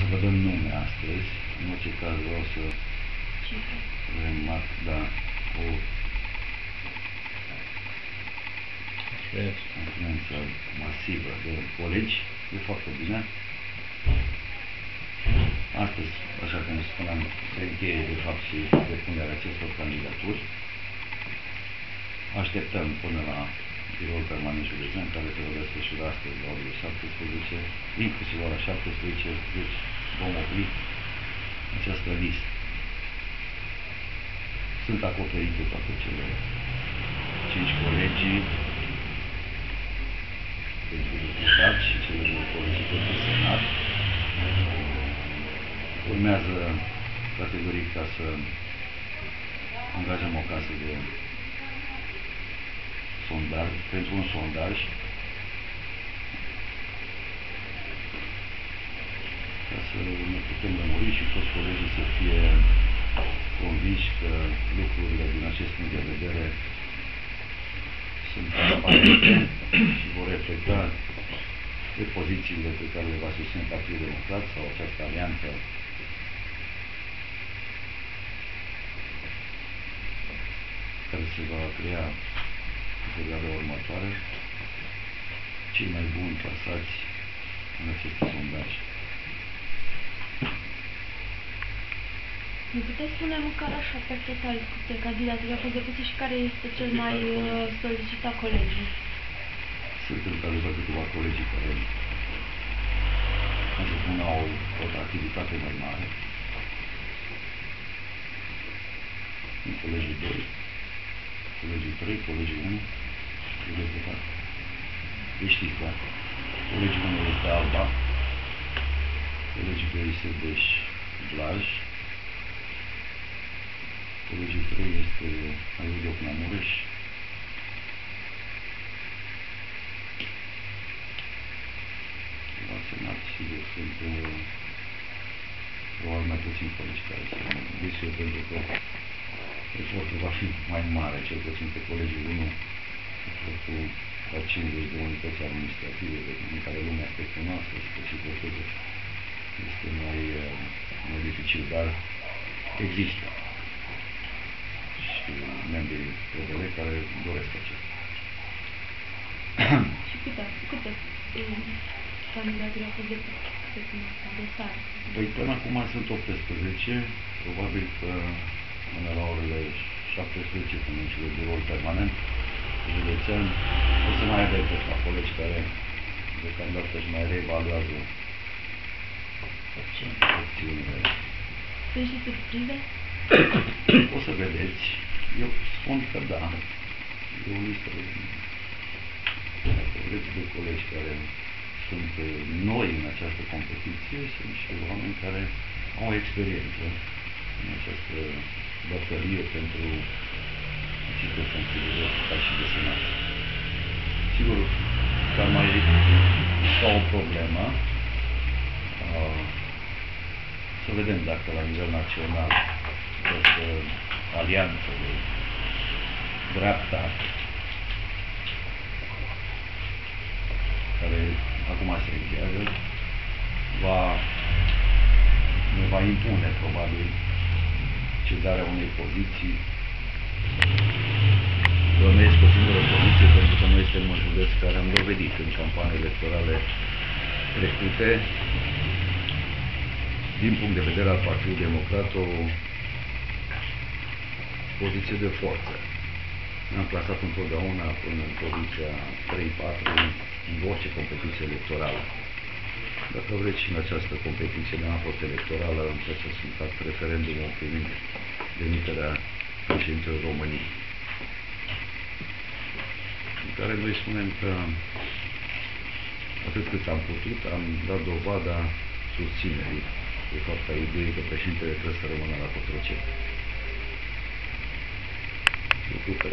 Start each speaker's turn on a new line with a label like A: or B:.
A: să vă dăm nume astăzi. În orice caz vreau să
B: Cifre.
A: remarc, da, o influență masivă de colegi. E foarte bine. Astăzi, așa cum spuneam, se încheie de fapt și depunerea acestor candidaturi. Așteptăm până la biroul permanent județean care se va desfășura astăzi la orele 17, inclusiv la ora 17, deci vom opri această listă. Sunt acoperite toate cele cinci colegii pentru deputat și cele două colegii pentru senat. Urmează categoric ca să angajăm o casă de sondaj, pentru un sondaj. Ca să ne putem lămuri și toți colegii să fie convinși că lucrurile din acest punct de vedere sunt transparente și vor reflecta pe pozițiile pe care le va susține Partidul Democrat sau această alianță. Care se va crea în perioada următoare, cei mai buni clasați în aceste sondaje.
B: Ne puteți spune măcar așa, pe total, câte candidaturi au fost depuse și care este cel mai uh, solicitat colegiu?
A: Sunt într-adevăr câteva colegii care, cum să spun, au o activitate mai mare. În colegiul 2, colegiul 3, colegiul 1, de deputat. Deci știți, da? Colegiul 1 este Alba, colegiul 2 este Beș Blaj, colegiul 3 este Aiudoc Namureș, la Senat, sigur, sunt uh, probabil mai puțin colegi care se înghesuie pentru că efortul va fi mai mare, cel puțin pe colegiul 1, efortul la 50 de unități administrative în care lumea se cunoaște și că și procesul este mai, uh, mai dificil, dar există și membrii PDL care doresc acest.
B: Și câte, câte uh, candidaturi au fost depuse până acum, dosare?
A: Păi până acum sunt 18, probabil că până la orele 17, când începe biroul permanent județean, o să mai avem câțiva colegi care deocamdată își mai reevaluează opțiunile.
B: Sunt și surprize?
A: O să vedeți. Eu spun că da. E o listă de, dacă vreți, de colegi care sunt uh, noi în această competiție, sunt și oameni care au experiență în această bătălie pentru aceste funcții de deputat și de senat. Sigur că ar mai ca o problemă uh, să vedem dacă la nivel național această alianță de dreapta care acum se încheagă va, ne va impune probabil cedarea unei poziții Bănuiesc o singură poziție pentru că noi suntem un județ care am dovedit în campanii electorale trecute din punct de vedere al Partidului Democrat o poziție de forță. Ne-am plasat întotdeauna până în poziția 3-4 în orice competiție electorală. Dacă vreți și în această competiție neapărat electorală, trebuie să sunt referendumul privind demiterea președintelui României. În care noi spunem că atât cât am putut, am dat dovada susținerii de fapt a ideii că președintele trebuie să rămână la Cotroceni. Lucru care